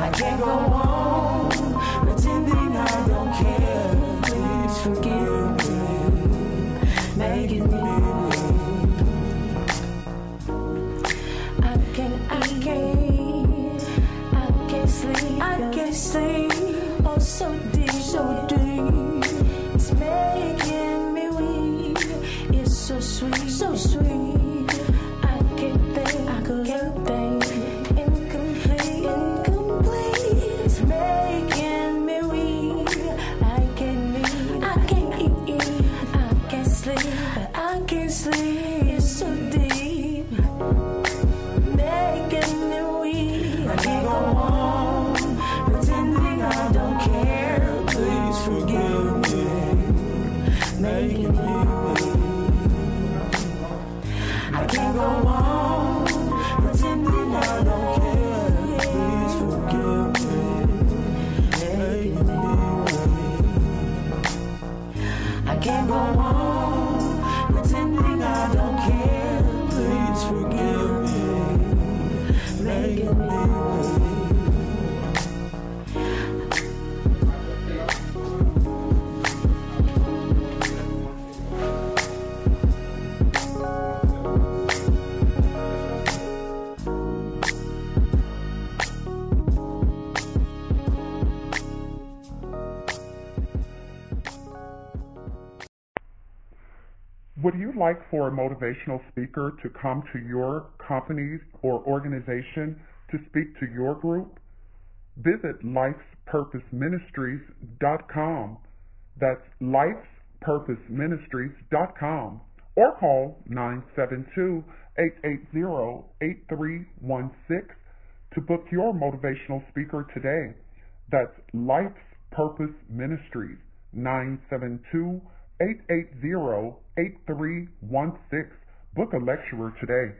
I can't go on can't Would you like for a motivational speaker to come to your company or organization to speak to your group? Visit lifespurposeministries.com. That's lifespurposeministries.com or call 972-880-8316 to book your motivational speaker today. That's Life's Purpose Ministries, 972 880 8316. Book a lecturer today.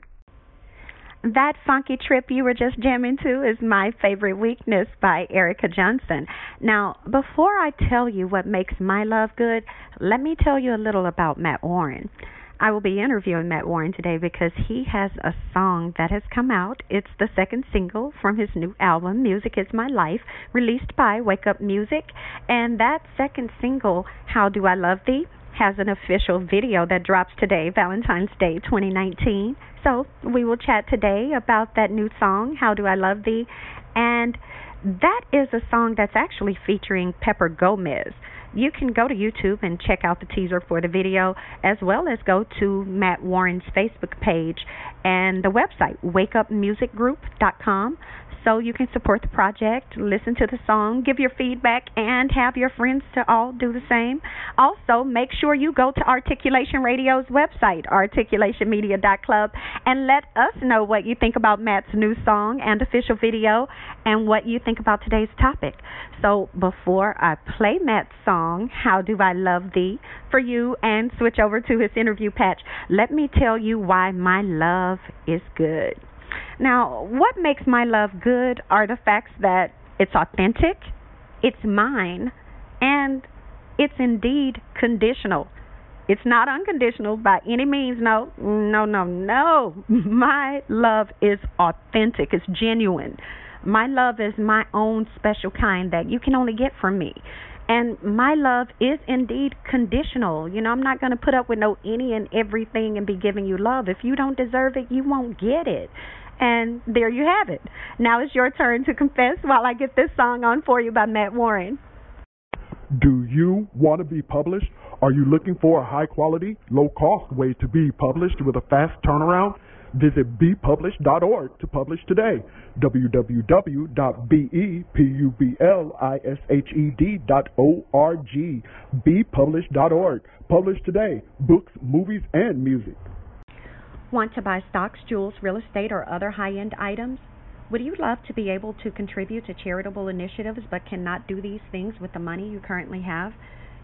That funky trip you were just jamming to is My Favorite Weakness by Erika Johnson. Now, before I tell you what makes my love good, let me tell you a little about Matt Warren. I will be interviewing Matt Warren today because he has a song that has come out. It's the second single from his new album, Music Is My Life, released by Wake Up Music. And that second single, How Do I Love Thee, has an official video that drops today, Valentine's Day 2019. So we will chat today about that new song, How Do I Love Thee? And that is a song that's actually featuring Pepper Gomez. You can go to YouTube and check out the teaser for the video, as well as go to Matt Warren's Facebook page and the website, wakeupmusicgroup.com, so you can support the project, listen to the song, give your feedback, and have your friends to all do the same. Also, make sure you go to Articulation Radio's website, articulationmedia.club, and let us know what you think about Matt's new song and official video, and what you think about today's topic. So, before I play Matt's song, How Do I Love Thee, for you and switch over to his interview patch, let me tell you why my love is good. Now, what makes my love good are the facts that it's authentic, it's mine, and it's indeed conditional. It's not unconditional by any means. No, no, no, no. My love is authentic, it's genuine. My love is my own special kind that you can only get from me. And my love is indeed conditional. You know, I'm not going to put up with no any and everything and be giving you love. If you don't deserve it, you won't get it. And there you have it. Now it's your turn to confess while I get this song on for you by Matt Warren. Do you want to be published? Are you looking for a high quality, low cost way to be published with a fast turnaround? Visit bepublished.org to publish today. www.bepublished.org. Bepublished.org. Publish today. Books, movies, and music. Want to buy stocks, jewels, real estate, or other high end items? Would you love to be able to contribute to charitable initiatives but cannot do these things with the money you currently have?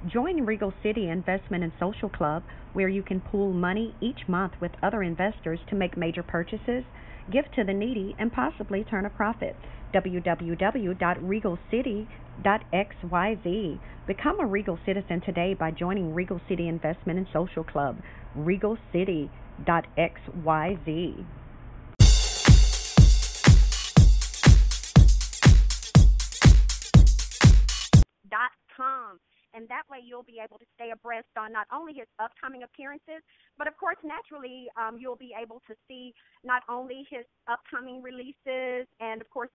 Join Regal City Investment and Social Club, where you can pool money each month with other investors to make major purchases, give to the needy, and possibly turn a profit. www.regalcity.xyz. Become a Regal citizen today by joining Regal City Investment and Social Club xyz. Dot com. And that way you'll be able to stay abreast on not only his upcoming appearances, but of course, naturally, um, you'll be able to see not only his upcoming releases and, of course,